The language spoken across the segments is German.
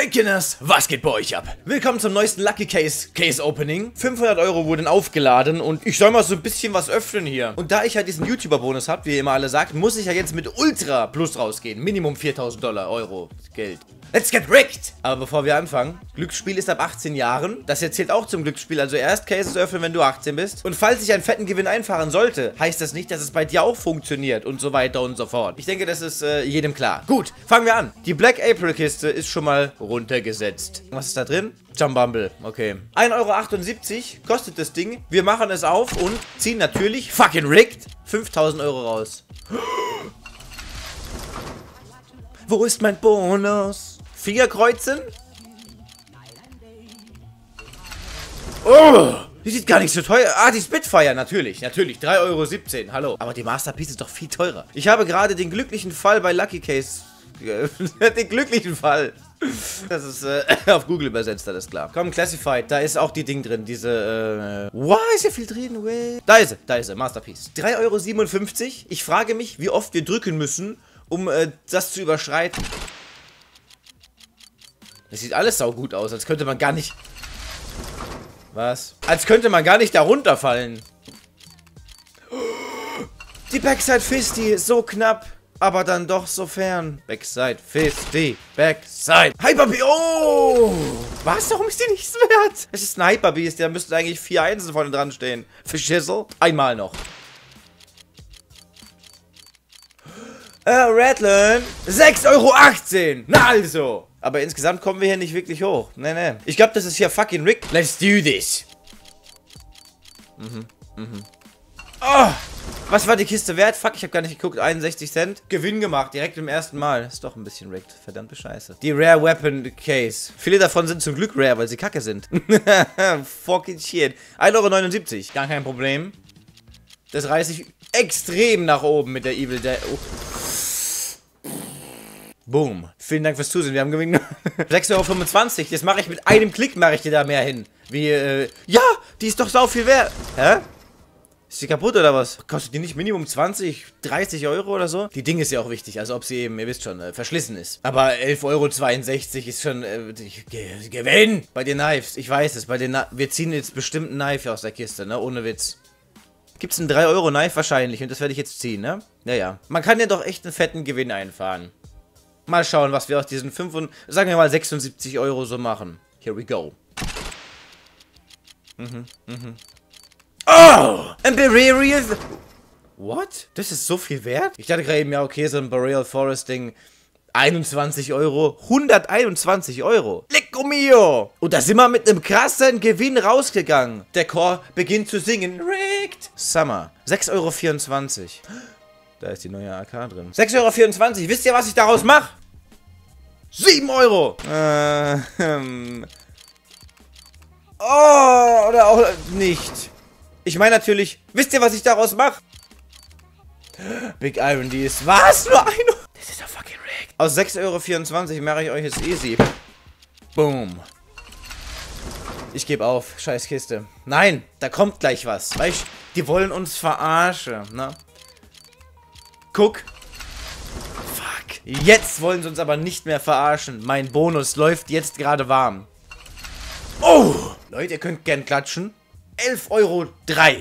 Hey Kinders, was geht bei euch ab? Willkommen zum neuesten Lucky Case Case Opening. 500 Euro wurden aufgeladen und ich soll mal so ein bisschen was öffnen hier. Und da ich halt diesen YouTuber-Bonus habe, wie ihr immer alle sagt, muss ich ja jetzt mit Ultra Plus rausgehen. Minimum 4000 Dollar, Euro, Geld. Let's get rigged! Aber bevor wir anfangen, Glücksspiel ist ab 18 Jahren. Das hier zählt auch zum Glücksspiel, also erst Cases öffnen, wenn du 18 bist. Und falls ich einen fetten Gewinn einfahren sollte, heißt das nicht, dass es bei dir auch funktioniert und so weiter und so fort. Ich denke, das ist äh, jedem klar. Gut, fangen wir an. Die Black April Kiste ist schon mal runtergesetzt. Was ist da drin? Jumbumble, okay. 1,78 Euro kostet das Ding. Wir machen es auf und ziehen natürlich, fucking rigged, 5000 Euro raus. Wo ist mein Bonus? Fingerkreuzen? Oh, die sieht gar nicht so teuer. Ah, die Spitfire, natürlich, natürlich. 3,17 Euro. Hallo. Aber die Masterpiece ist doch viel teurer. Ich habe gerade den glücklichen Fall bei Lucky Case. den glücklichen Fall. Das ist äh, auf Google übersetzt, das ist klar. Komm, Classified, da ist auch die Ding drin, diese, äh... Wow, ist ja viel drin, way. Da ist sie, da ist sie, Masterpiece. 3,57 Euro. Ich frage mich, wie oft wir drücken müssen, um äh, das zu überschreiten. Das sieht alles sau gut aus, als könnte man gar nicht... Was? Als könnte man gar nicht da runterfallen. Die Backside Fisty ist so knapp, aber dann doch so fern. Backside Fisty, Backside. Hyper-Beast, oh! Was? Warum ist die nichts wert? Es ist ein Hyper-Beast, da müssten eigentlich vier Einsen vorne dran stehen. Für Schissel. Einmal noch. Äh, Redland. 6,18 Euro. Na also. Aber insgesamt kommen wir hier nicht wirklich hoch. Nee, nee. Ich glaube, das ist hier fucking Rick. Let's do this. Mhm, mhm. Oh! Was war die Kiste wert? Fuck, ich habe gar nicht geguckt. 61 Cent. Gewinn gemacht, direkt im ersten Mal. Ist doch ein bisschen rigged. Verdammte Scheiße. Die Rare Weapon Case. Viele davon sind zum Glück rare, weil sie kacke sind. Fucking shit. 1,79 Euro. Gar kein Problem. Das reiße ich extrem nach oben mit der Evil Dead. Oh. Boom. Vielen Dank fürs Zusehen. Wir haben gewinnt. 6,25 Euro. Das mache ich mit einem Klick, mache ich dir da mehr hin. Wie, äh, ja, die ist doch sau viel wert. Hä? Ist die kaputt oder was? Kostet die nicht Minimum 20, 30 Euro oder so? Die Ding ist ja auch wichtig, also ob sie eben, ihr wisst schon, äh, verschlissen ist. Aber 11,62 Euro ist schon, äh, ge Gewinn bei den Knives. Ich weiß es, bei den, Na wir ziehen jetzt bestimmt ein Knife aus der Kiste, ne, ohne Witz. Gibt es einen 3 Euro Knife wahrscheinlich und das werde ich jetzt ziehen, ne? Naja, man kann ja doch echt einen fetten Gewinn einfahren. Mal schauen, was wir aus diesen 5 und, sagen wir mal 76 Euro so machen. Here we go. Mhm, mhm. Oh! Ein Barrier... What? Das ist so viel wert? Ich dachte gerade eben, ja, okay, so ein Boreal Forest Ding. 21 Euro. 121 Euro. Lecco mio! Und da sind wir mit einem krassen Gewinn rausgegangen. Der Chor beginnt zu singen. Rigged. Summer. 6,24 Euro. Da ist die neue AK drin. 6,24 Euro. Wisst ihr, was ich daraus mache? 7 Euro. Äh, ähm. Oh, oder auch nicht. Ich meine natürlich, wisst ihr, was ich daraus mache? Big Iron die ist Was? Nur ein Das ist doch fucking rigged. Aus 6,24 Euro mache ich euch jetzt easy. Boom. Ich gebe auf. Scheiß Kiste. Nein, da kommt gleich was. Weißt die wollen uns verarschen, ne? Guck. Fuck. Jetzt wollen sie uns aber nicht mehr verarschen. Mein Bonus läuft jetzt gerade warm. Oh! Leute, ihr könnt gern klatschen. 11,03 Euro.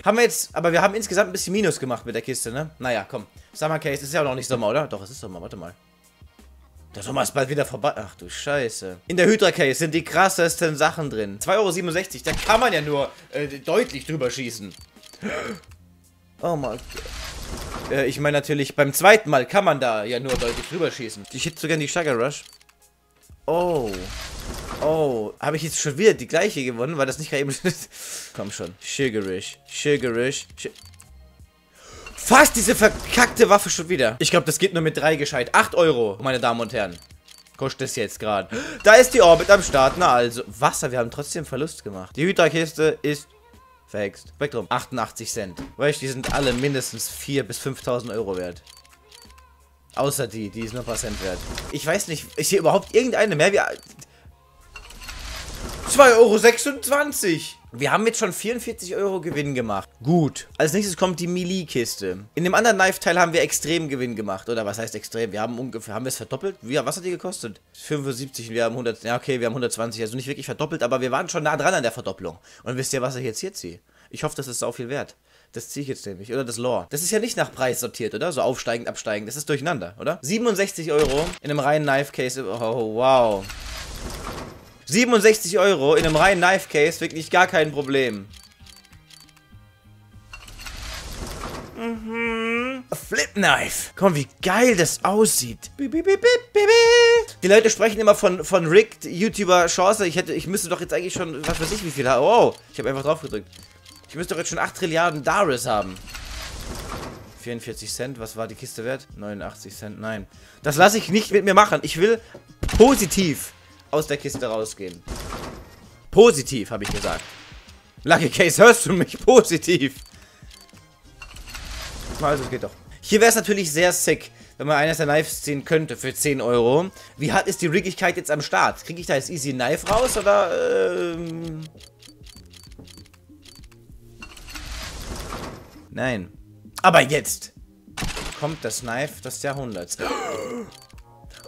Haben wir jetzt, aber wir haben insgesamt ein bisschen Minus gemacht mit der Kiste, ne? Naja, komm. Summer Case ist ja auch noch nicht Sommer, oder? Doch, es ist Sommer, warte mal. Der Sommer ist bald wieder vorbei. Ach du Scheiße. In der Hydra Case sind die krassesten Sachen drin. 2,67 Euro. Da kann man ja nur äh, deutlich drüber schießen. Oh mein Gott. Äh, ich meine natürlich, beim zweiten Mal kann man da ja nur deutlich drüber schießen. Ich hätte sogar die Sugar Rush. Oh. Oh, habe ich jetzt schon wieder die gleiche gewonnen? War das nicht gerade eben... Komm schon. Sugarish. Sugarish. Sch Fast diese verkackte Waffe schon wieder. Ich glaube, das geht nur mit drei gescheit. 8 Euro, meine Damen und Herren. Kostet es jetzt gerade. Da ist die Orbit am Start. Na also. Wasser, wir haben trotzdem Verlust gemacht. Die Hydra-Kiste ist verhext. Spektrum. 88 Cent. Weißt die sind alle mindestens 4.000 bis 5.000 Euro wert. Außer die, die ist nur ein paar Cent wert. Ich weiß nicht, ist hier überhaupt irgendeine mehr? Wie, 2,26 Euro. Wir haben jetzt schon 44 Euro Gewinn gemacht. Gut. Als nächstes kommt die Melee-Kiste. In dem anderen Knife-Teil haben wir extrem Gewinn gemacht. Oder was heißt extrem? Wir haben ungefähr, haben wir es verdoppelt? Wie, was hat die gekostet? 75 und wir haben 100, ja okay, wir haben 120. Also nicht wirklich verdoppelt, aber wir waren schon nah dran an der Verdopplung. Und wisst ihr, was ich jetzt hier ziehe? Ich hoffe, das ist auch viel wert. Das ziehe ich jetzt nämlich. Oder das Lore. Das ist ja nicht nach Preis sortiert, oder? So aufsteigend, absteigend. Das ist durcheinander, oder? 67 Euro in einem reinen Knife-Case. Oh, wow. 67 Euro in einem reinen Knife Case, wirklich gar kein Problem. Mhm. Flip Knife. Komm, wie geil das aussieht. Die Leute sprechen immer von, von Rigged YouTuber Chance. Ich hätte, ich müsste doch jetzt eigentlich schon, was weiß ich, wie viel haben. Oh, ich habe einfach drauf gedrückt. Ich müsste doch jetzt schon 8 Trilliarden Daris haben. 44 Cent, was war die Kiste wert? 89 Cent, nein. Das lasse ich nicht mit mir machen. Ich will positiv aus der Kiste rausgehen. Positiv, habe ich gesagt. Lucky Case, hörst du mich? Positiv. Also, es geht doch. Hier wäre es natürlich sehr sick, wenn man eines der Knives ziehen könnte für 10 Euro. Wie hart ist die Riggigkeit jetzt am Start? Kriege ich da jetzt easy Knife raus oder... Ähm Nein. Aber jetzt kommt das Knife des Jahrhunderts.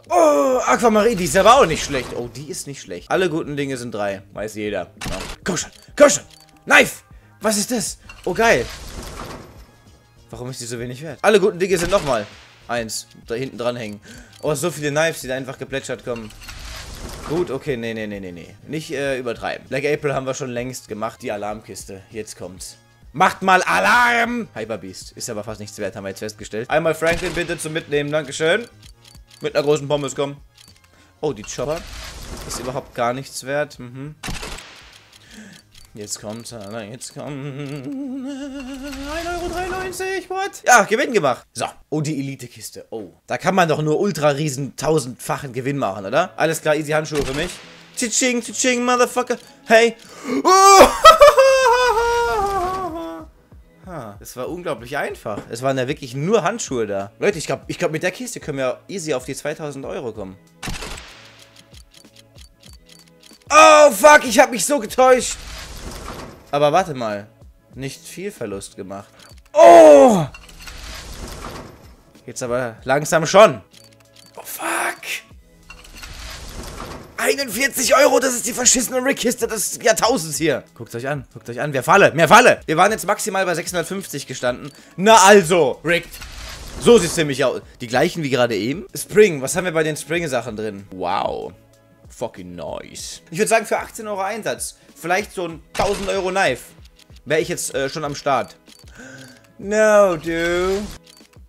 Oh, Aquamarine, die ist aber auch nicht schlecht. Oh, die ist nicht schlecht. Alle guten Dinge sind drei. Weiß jeder. Ja. Komm schon, komm schon. Knife! Was ist das? Oh, geil. Warum ist die so wenig wert? Alle guten Dinge sind nochmal. Eins. Da hinten dran hängen. Oh, so viele Knives, die da einfach geplätschert kommen. Gut, okay, nee, nee, nee, nee, nee. Nicht äh, übertreiben. Black April haben wir schon längst gemacht. Die Alarmkiste. Jetzt kommt's. Macht mal Alarm! Hyperbeast. Ist aber fast nichts wert, haben wir jetzt festgestellt. Einmal Franklin bitte zum Mitnehmen. Dankeschön. Mit einer großen Pommes kommen. Oh, die Chopper. Ist überhaupt gar nichts wert. Mhm. Jetzt kommt er, jetzt kommt... 1,93 Euro, what? Ja, Gewinn gemacht. So, oh, die Elite-Kiste. Oh, da kann man doch nur ultra riesen tausendfachen Gewinn machen, oder? Alles klar, easy Handschuhe für mich. Tsching, tsching, Motherfucker. Hey. Oh. Das war unglaublich einfach. Es waren ja wirklich nur Handschuhe da. Leute, ich glaube, ich glaub, mit der Kiste können wir easy auf die 2000 Euro kommen. Oh, fuck, ich habe mich so getäuscht. Aber warte mal. Nicht viel Verlust gemacht. Oh! Jetzt aber langsam schon. 41 Euro, das ist die verschissene Rickkiste des Jahrtausends hier. Guckt euch an, guckt euch an. Mehr Falle, mehr Falle. Wir waren jetzt maximal bei 650 gestanden. Na also, Ricked. So sieht es nämlich aus. Die gleichen wie gerade eben. Spring, was haben wir bei den Spring-Sachen drin? Wow. Fucking nice. Ich würde sagen, für 18 Euro Einsatz, vielleicht so ein 1000 Euro Knife, wäre ich jetzt äh, schon am Start. No, dude.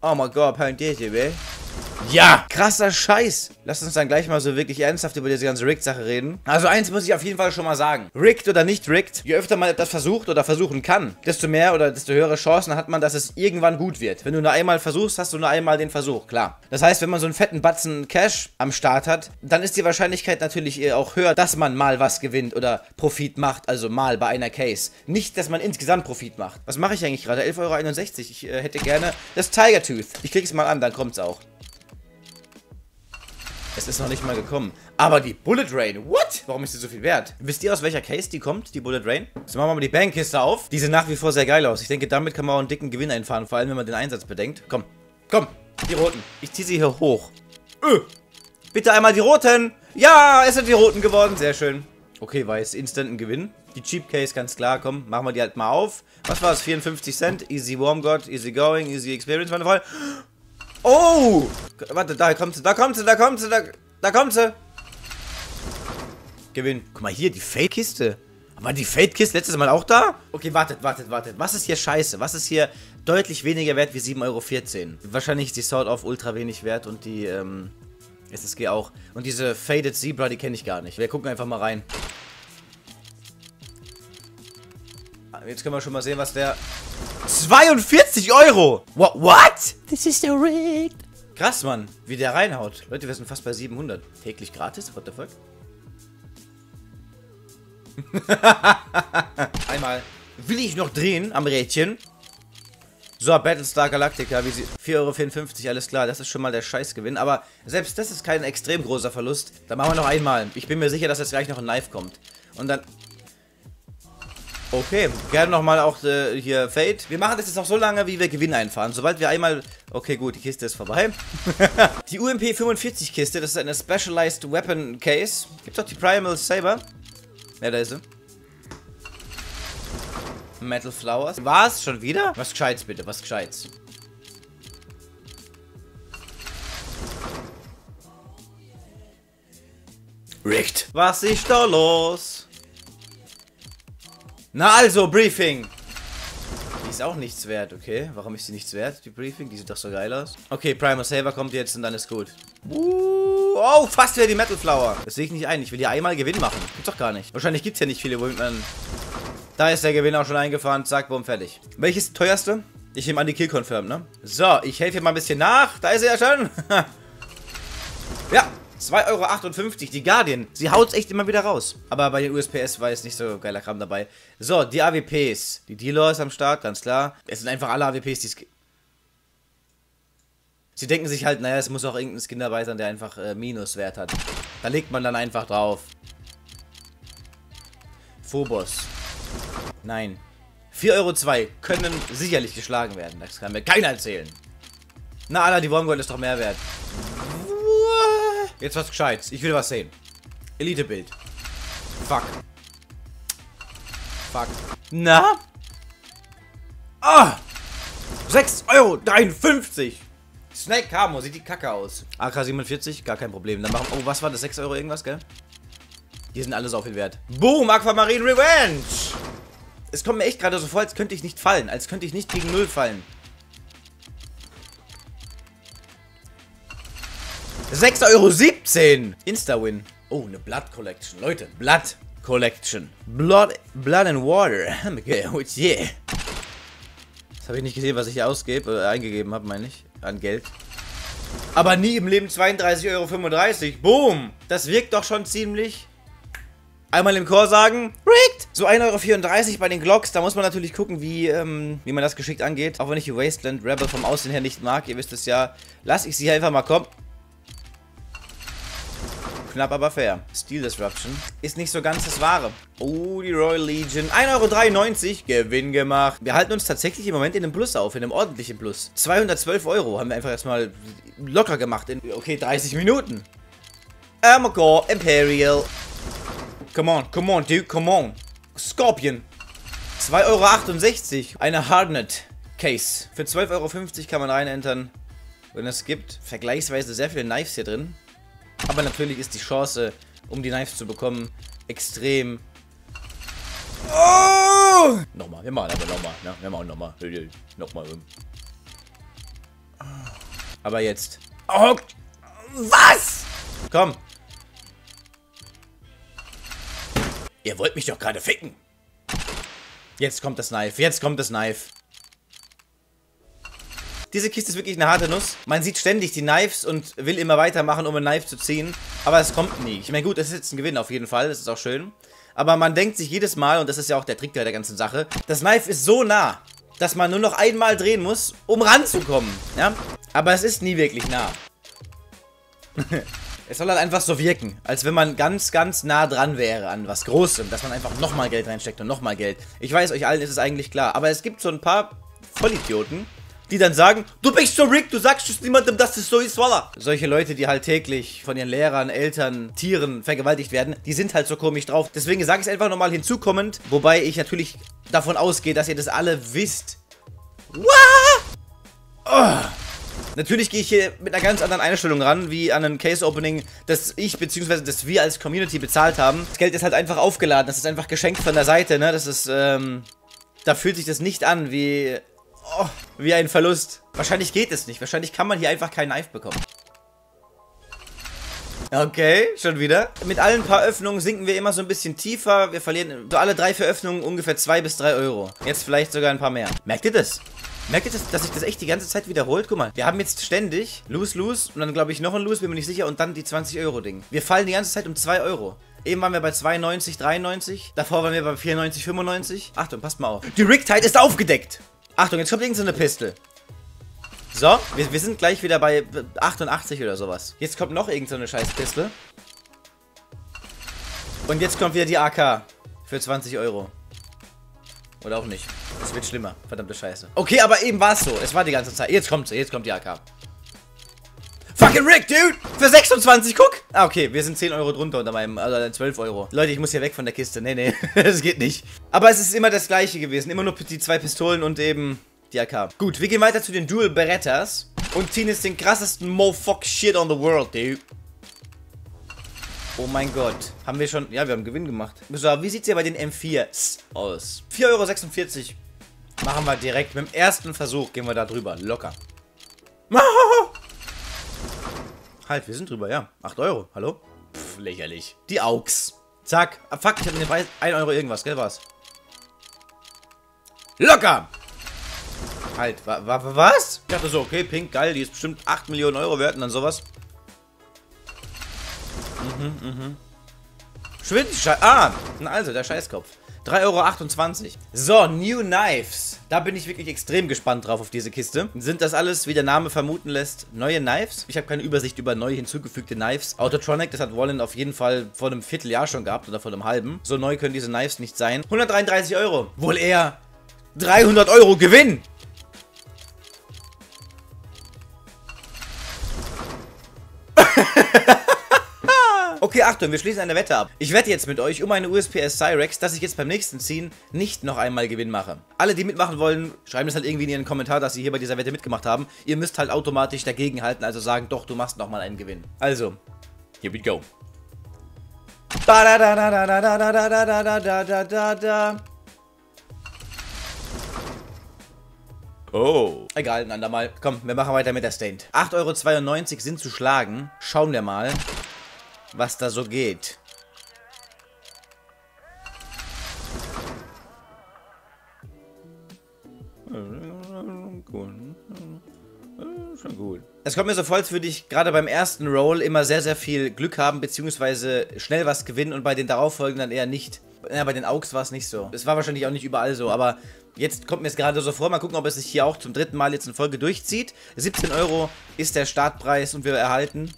Oh my god, how did you, babe? Ja, krasser Scheiß. Lass uns dann gleich mal so wirklich ernsthaft über diese ganze Rigged-Sache reden. Also eins muss ich auf jeden Fall schon mal sagen. Rigged oder nicht rigged, je öfter man etwas versucht oder versuchen kann, desto mehr oder desto höhere Chancen hat man, dass es irgendwann gut wird. Wenn du nur einmal versuchst, hast du nur einmal den Versuch, klar. Das heißt, wenn man so einen fetten Batzen Cash am Start hat, dann ist die Wahrscheinlichkeit natürlich auch höher, dass man mal was gewinnt oder Profit macht, also mal bei einer Case. Nicht, dass man insgesamt Profit macht. Was mache ich eigentlich gerade? 11,61 Euro. Ich äh, hätte gerne das Tiger Tooth. Ich klicke es mal an, dann kommt es auch. Es ist noch nicht mal gekommen. Aber die Bullet Rain, what? Warum ist die so viel wert? Wisst ihr, aus welcher Case die kommt, die Bullet Rain? So, machen wir mal die Bankkiste auf. Die sieht nach wie vor sehr geil aus. Ich denke, damit kann man auch einen dicken Gewinn einfahren, vor allem, wenn man den Einsatz bedenkt. Komm, komm, die roten. Ich ziehe sie hier hoch. Öh. Bitte einmal die roten. Ja, es sind die roten geworden. Sehr schön. Okay, jetzt instant ein Gewinn. Die Cheap Case, ganz klar. Komm, machen wir die halt mal auf. Was war es? 54 Cent. Easy Warm God, Easy Going, Easy Experience, meine Freunde. Oh! Warte, da kommt sie, da kommt sie, da kommt sie, da, da kommt sie. Gewinn. Guck mal hier, die Fake-Kiste. War die Fake-Kiste letztes Mal auch da? Okay, wartet, wartet, wartet. Was ist hier scheiße? Was ist hier deutlich weniger wert wie 7,14 Euro? Wahrscheinlich ist die Sword Off ultra wenig wert und die, ähm, SSG auch. Und diese Faded Zebra, die kenne ich gar nicht. Wir gucken einfach mal rein. Jetzt können wir schon mal sehen, was der... 42 Euro! What? what? This is so rigged. Krass, Mann, wie der reinhaut. Leute, wir sind fast bei 700. Täglich gratis? What the fuck? Einmal. Will ich noch drehen am Rädchen? So, Battlestar Galactica, wie sie. 4,54 Euro, alles klar, das ist schon mal der Scheißgewinn. Aber selbst das ist kein extrem großer Verlust. Dann machen wir noch einmal. Ich bin mir sicher, dass jetzt gleich noch ein Knife kommt. Und dann Okay, gerne nochmal auch äh, hier Fade. Wir machen das jetzt noch so lange, wie wir Gewinn einfahren. Sobald wir einmal... Okay, gut, die Kiste ist vorbei. die UMP 45 Kiste, das ist eine Specialized Weapon Case. Gibt's auch die Primal Saber? Ja, da ist sie. Metal Flowers. Was? Schon wieder? Was Gescheites bitte, was Gescheites. Rigged. Was ist da los? Na also, Briefing. Die ist auch nichts wert, okay. Warum ist sie nichts wert, die Briefing? Die sieht doch so geil aus. Okay, Primal Saver kommt jetzt und dann ist gut. Uh, oh, fast wäre die Metal Flower. Das sehe ich nicht ein. Ich will hier einmal Gewinn machen. Gibt's doch gar nicht. Wahrscheinlich gibt's ja nicht viele, womit man... Da ist der Gewinn auch schon eingefahren. Zack, bumm, fertig. Welches teuerste? Ich nehme an die Kill Confirm, ne? So, ich helfe hier mal ein bisschen nach. Da ist er ja schon. ja, 2,58 Euro. Die Guardian. Sie haut echt immer wieder raus. Aber bei den USPS war jetzt nicht so geiler Kram dabei. So, die AWPs. Die Dealer ist am Start, ganz klar. Es sind einfach alle AWPs, die es... Sie denken sich halt, naja, es muss auch irgendein Skin dabei sein, der einfach äh, Minuswert hat. Da legt man dann einfach drauf. Phobos. Nein. 4,2 Euro können sicherlich geschlagen werden. Das kann mir keiner erzählen. Na, Alter, die Wormgold ist doch mehr wert. Jetzt was Gescheites. Ich will was sehen. Elite-Bild. Fuck. Fuck. Na? Ah! 6,53 Euro. Snake Camo, sieht die Kacke aus. AK-47, gar kein Problem. Dann machen Oh, was war das? 6 Euro irgendwas, gell? Die sind alle so viel wert. Boom, Aquamarine Revenge! Es kommt mir echt gerade so vor, als könnte ich nicht fallen. Als könnte ich nicht gegen Null fallen. 6,17 Euro. Insta-Win. Oh, eine Blood Collection. Leute, Blood Collection. Blood, Blood and Water. yeah. Das habe ich nicht gesehen, was ich hier ausgebe, äh, eingegeben habe, meine ich, an Geld. Aber nie im Leben 32,35 Euro. Boom. Das wirkt doch schon ziemlich... Einmal im Chor sagen, rigged! So 1,34 Euro bei den Glocks, da muss man natürlich gucken, wie, ähm, wie man das geschickt angeht. Auch wenn ich die Wasteland Rebel vom Aussehen her nicht mag, ihr wisst es ja, lasse ich sie hier einfach mal kommen. Knapp, aber fair. Steel Disruption ist nicht so ganz das Wahre. Oh, die Royal Legion. 1,93 Euro. Gewinn gemacht. Wir halten uns tatsächlich im Moment in einem Plus auf, in einem ordentlichen Plus. 212 Euro haben wir einfach erstmal locker gemacht in, okay, 30 Minuten. Armagor Imperial. Come on, come on, dude, come on. Scorpion. 2,68 Euro. Eine Hardnet Case. Für 12,50 Euro kann man reinentern. Und es gibt vergleichsweise sehr viele Knives hier drin. Aber natürlich ist die Chance, um die Knives zu bekommen, extrem... Oh! Nochmal, wir machen aber nochmal. Ne? Wir machen nochmal. Nochmal. Aber jetzt. Oh! Was? Komm. Ihr wollt mich doch gerade ficken. Jetzt kommt das Knife. Jetzt kommt das Knife. Diese Kiste ist wirklich eine harte Nuss. Man sieht ständig die Knives und will immer weitermachen, um ein Knife zu ziehen. Aber es kommt nie. Ich meine, gut, das ist jetzt ein Gewinn auf jeden Fall. Das ist auch schön. Aber man denkt sich jedes Mal, und das ist ja auch der Trick der ganzen Sache, das Knife ist so nah, dass man nur noch einmal drehen muss, um ranzukommen. Ja? Aber es ist nie wirklich nah. es soll halt einfach so wirken, als wenn man ganz, ganz nah dran wäre an was Großem, dass man einfach nochmal Geld reinsteckt und nochmal Geld. Ich weiß, euch allen ist es eigentlich klar, aber es gibt so ein paar Vollidioten, die dann sagen, du bist so Rick, du sagst es niemandem, dass es so ist, voila. Solche Leute, die halt täglich von ihren Lehrern, Eltern, Tieren vergewaltigt werden, die sind halt so komisch drauf. Deswegen sage ich es einfach nochmal hinzukommend, wobei ich natürlich davon ausgehe, dass ihr das alle wisst. Oh. Natürlich gehe ich hier mit einer ganz anderen Einstellung ran, wie an ein Case-Opening, das ich bzw. das wir als Community bezahlt haben. Das Geld ist halt einfach aufgeladen, das ist einfach geschenkt von der Seite, ne? Das ist, ähm... Da fühlt sich das nicht an wie Oh, wie ein Verlust. Wahrscheinlich geht es nicht. Wahrscheinlich kann man hier einfach keinen Knife bekommen. Okay, schon wieder. Mit allen paar Öffnungen sinken wir immer so ein bisschen tiefer. Wir verlieren so alle drei, vier Öffnungen ungefähr 2 bis 3 Euro. Jetzt vielleicht sogar ein paar mehr. Merkt ihr das? Merkt ihr das, dass sich das echt die ganze Zeit wiederholt? Guck mal, wir haben jetzt ständig Lose, Lose und dann glaube ich noch ein Lose, bin mir nicht sicher, und dann die 20 Euro Ding. Wir fallen die ganze Zeit um 2 Euro. Eben waren wir bei 92, 93. Davor waren wir bei 94, 95. Achtung, passt mal auf. Die Rigtide ist aufgedeckt. Achtung, jetzt kommt irgendeine so Pistole. So, wir, wir, sind gleich wieder bei 88 oder sowas. Jetzt kommt noch irgendeine so scheiß Pistole. Und jetzt kommt wieder die AK. Für 20 Euro. Oder auch nicht. Es wird schlimmer. Verdammte Scheiße. Okay, aber eben war es so. Es war die ganze Zeit. Jetzt kommt sie. Jetzt kommt die AK. Fucking Rick, dude! Für 26, guck! Ah, okay, wir sind 10 Euro drunter unter meinem, also 12 Euro. Leute, ich muss hier weg von der Kiste. Nee, nee, das geht nicht. Aber es ist immer das gleiche gewesen. Immer nur die zwei Pistolen und eben die AK. Gut, wir gehen weiter zu den Dual Berettas und ziehen jetzt den krassesten Mofuck Shit on the world, dude. Oh mein Gott. Haben wir schon... Ja, wir haben Gewinn gemacht. So, wie sieht es ja bei den M4s aus? 4,46 Euro. Machen wir direkt. Mit dem ersten Versuch gehen wir da drüber. Locker. Halt, wir sind drüber, ja. 8 Euro. Hallo? Pff, lächerlich. Die Augs. Zack. Ah, fuck, ich habe den Preis 1 Euro irgendwas, gell, was? Locker! Halt, wa, wa, was? Ich dachte so, okay, pink, geil, die ist bestimmt 8 Millionen Euro wert und dann sowas. Mhm, mhm. Schwind, Ah, also, der Scheißkopf. 3,28 Euro. So, New Knives. Da bin ich wirklich extrem gespannt drauf auf diese Kiste. Sind das alles, wie der Name vermuten lässt, neue Knives? Ich habe keine Übersicht über neu hinzugefügte Knives. Autotronic, das hat Wallen auf jeden Fall vor einem Vierteljahr schon gehabt oder vor einem halben. So neu können diese Knives nicht sein. 133 Euro. Wohl eher 300 Euro Gewinn. Okay, Achtung, wir schließen eine Wette ab. Ich wette jetzt mit euch um eine USPS Cyrex, dass ich jetzt beim nächsten Ziehen nicht noch einmal Gewinn mache. Alle, die mitmachen wollen, schreiben es halt irgendwie in ihren Kommentar, dass sie hier bei dieser Wette mitgemacht haben. Ihr müsst halt automatisch dagegenhalten, also sagen, doch, du machst nochmal einen Gewinn. Also, here we go. Da da da da da da da da da da da da da da Oh. Egal, ein andermal. Komm, wir machen weiter mit der Stained. 8,92 Euro sind zu schlagen. Schauen wir mal was da so geht. Schon gut. Es kommt mir so vor, als würde ich gerade beim ersten Roll immer sehr, sehr viel Glück haben, beziehungsweise schnell was gewinnen und bei den darauffolgenden eher nicht. Ja, bei den Augs war es nicht so. Es war wahrscheinlich auch nicht überall so, aber jetzt kommt mir es gerade so vor. Mal gucken, ob es sich hier auch zum dritten Mal jetzt in Folge durchzieht. 17 Euro ist der Startpreis und wir erhalten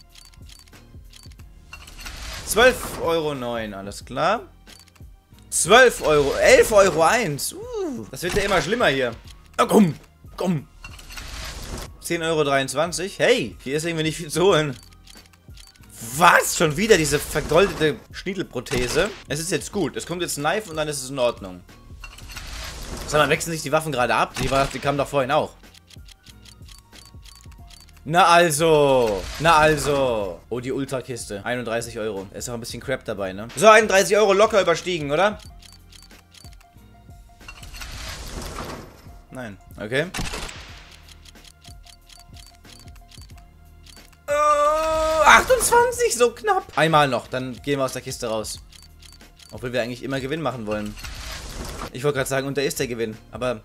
12,09 Euro, alles klar. 12 Euro, 11 Euro 1. Uh, das wird ja immer schlimmer hier. Oh, komm, komm. 10,23 Euro. Hey, hier ist irgendwie nicht viel zu holen. Was? Schon wieder diese vergoldete Schniedelprothese? Es ist jetzt gut. Es kommt jetzt ein Knife und dann ist es in Ordnung. Sag mal, wechseln sich die Waffen gerade ab? Die, war, die kamen doch vorhin auch. Na also. Na also. Oh, die Ultrakiste. 31 Euro. Ist auch ein bisschen Crap dabei, ne? So, 31 Euro locker überstiegen, oder? Nein. Okay. Oh, 28, so knapp. Einmal noch, dann gehen wir aus der Kiste raus. Obwohl wir eigentlich immer Gewinn machen wollen. Ich wollte gerade sagen, und da ist der Gewinn. Aber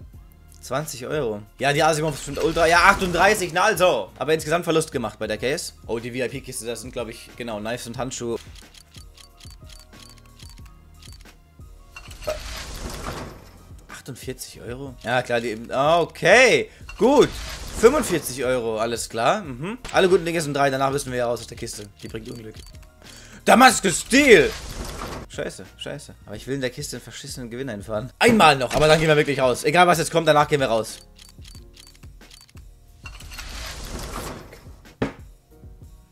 20 Euro. Ja, die Asimov schon ultra. Ja, 38, na also. Aber insgesamt Verlust gemacht bei der Case. Oh, die VIP-Kiste, das sind, glaube ich, genau, Knives und Handschuhe. Äh, 48 Euro? Ja, klar, die eben. Okay, gut. 45 Euro, alles klar. Mhm. Alle guten Dinge sind drei, danach wissen wir ja raus aus der Kiste. Die bringt Unglück. Damaskus Steel! Scheiße, scheiße. Aber ich will in der Kiste einen verschissenen Gewinn einfahren. Einmal noch, aber dann gehen wir wirklich raus. Egal was jetzt kommt, danach gehen wir raus.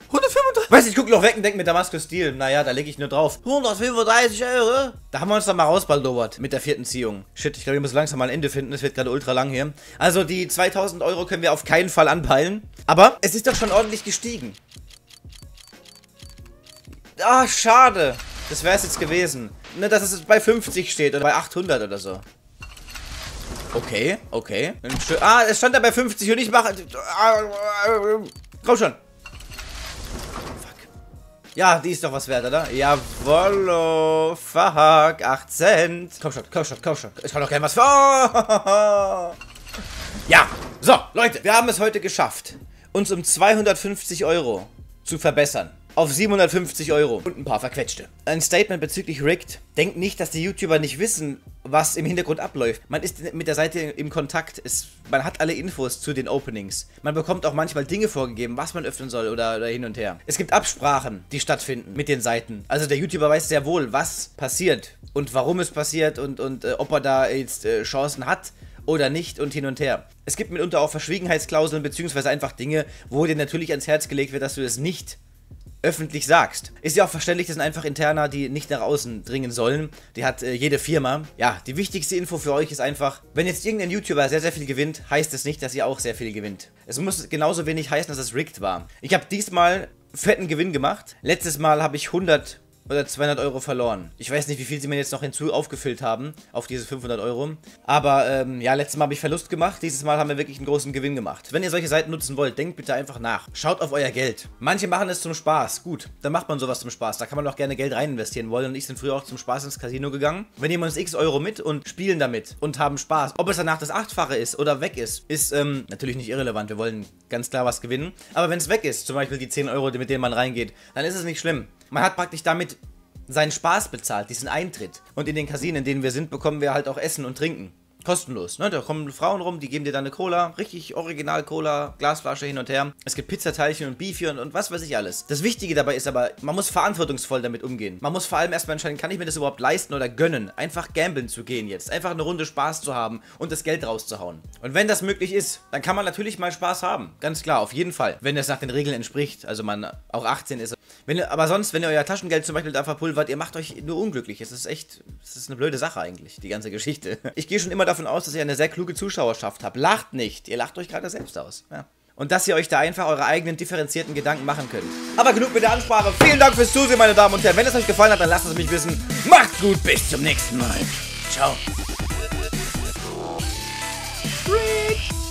135. Weißt du, ich gucke noch weg und denke mit Damaskus Steel. Naja, da lege ich nur drauf. 135 Euro. Da haben wir uns dann mal rausbaldobert mit der vierten Ziehung. Shit, ich glaube, ich muss langsam mal ein Ende finden. Es wird gerade ultra lang hier. Also die 2000 Euro können wir auf keinen Fall anpeilen. Aber es ist doch schon ordentlich gestiegen. Ah, schade. Das wäre es jetzt gewesen. Ne, dass es bei 50 steht oder bei 800 oder so. Okay, okay. Ah, es stand da bei 50 und ich mache... Komm schon. Fuck. Ja, die ist doch was wert, oder? Jawollo. Fuck. 8 Cent. Komm schon, komm schon, komm schon. Ich kann doch gerne was... für... Ja. So, Leute. Wir haben es heute geschafft, uns um 250 Euro zu verbessern. Auf 750 Euro und ein paar verquetschte. Ein Statement bezüglich Rigged. Denkt nicht, dass die YouTuber nicht wissen, was im Hintergrund abläuft. Man ist mit der Seite im Kontakt, es, man hat alle Infos zu den Openings. Man bekommt auch manchmal Dinge vorgegeben, was man öffnen soll oder, oder hin und her. Es gibt Absprachen, die stattfinden mit den Seiten. Also der YouTuber weiß sehr wohl, was passiert und warum es passiert und, und äh, ob er da jetzt äh, Chancen hat oder nicht und hin und her. Es gibt mitunter auch Verschwiegenheitsklauseln beziehungsweise einfach Dinge, wo dir natürlich ans Herz gelegt wird, dass du es nicht öffentlich sagst. Ist ja auch verständlich, das sind einfach Interner, die nicht nach außen dringen sollen. Die hat äh, jede Firma. Ja, die wichtigste Info für euch ist einfach, wenn jetzt irgendein YouTuber sehr, sehr viel gewinnt, heißt es nicht, dass ihr auch sehr viel gewinnt. Es muss genauso wenig heißen, dass es rigged war. Ich habe diesmal fetten Gewinn gemacht. Letztes Mal habe ich 100 oder 200 Euro verloren. Ich weiß nicht, wie viel sie mir jetzt noch hinzu aufgefüllt haben auf diese 500 Euro. Aber ähm, ja, letztes Mal habe ich Verlust gemacht. Dieses Mal haben wir wirklich einen großen Gewinn gemacht. Wenn ihr solche Seiten nutzen wollt, denkt bitte einfach nach. Schaut auf euer Geld. Manche machen es zum Spaß. Gut, dann macht man sowas zum Spaß. Da kann man auch gerne Geld rein investieren wollen. Und ich sind früher auch zum Spaß ins Casino gegangen. Wir nehmen uns x Euro mit und spielen damit und haben Spaß. Ob es danach das Achtfache ist oder weg ist, ist ähm, natürlich nicht irrelevant. Wir wollen ganz klar was gewinnen. Aber wenn es weg ist, zum Beispiel die 10 Euro, mit denen man reingeht, dann ist es nicht schlimm. Man hat praktisch damit seinen Spaß bezahlt, diesen Eintritt. Und in den Casinen, in denen wir sind, bekommen wir halt auch Essen und Trinken. Kostenlos, ne? Da kommen Frauen rum, die geben dir dann eine Cola, richtig original Cola, Glasflasche hin und her. Es gibt Pizzateilchen und Beefy und, und was weiß ich alles. Das Wichtige dabei ist aber, man muss verantwortungsvoll damit umgehen. Man muss vor allem erstmal entscheiden, kann ich mir das überhaupt leisten oder gönnen, einfach gamblen zu gehen jetzt. Einfach eine Runde Spaß zu haben und das Geld rauszuhauen. Und wenn das möglich ist, dann kann man natürlich mal Spaß haben. Ganz klar, auf jeden Fall. Wenn es nach den Regeln entspricht, also man auch 18 ist. Wenn aber sonst, wenn ihr euer Taschengeld zum Beispiel da verpulvert, ihr macht euch nur unglücklich. Es ist echt, es ist eine blöde Sache eigentlich, die ganze Geschichte. Ich gehe schon immer davon aus, dass ihr eine sehr kluge Zuschauerschaft habt. Lacht nicht, ihr lacht euch gerade selbst aus. Ja. Und dass ihr euch da einfach eure eigenen differenzierten Gedanken machen könnt. Aber genug mit der Ansprache. Vielen Dank fürs Zusehen, meine Damen und Herren. Wenn es euch gefallen hat, dann lasst es mich wissen. Macht's gut, bis zum nächsten Mal. Ciao. Rick.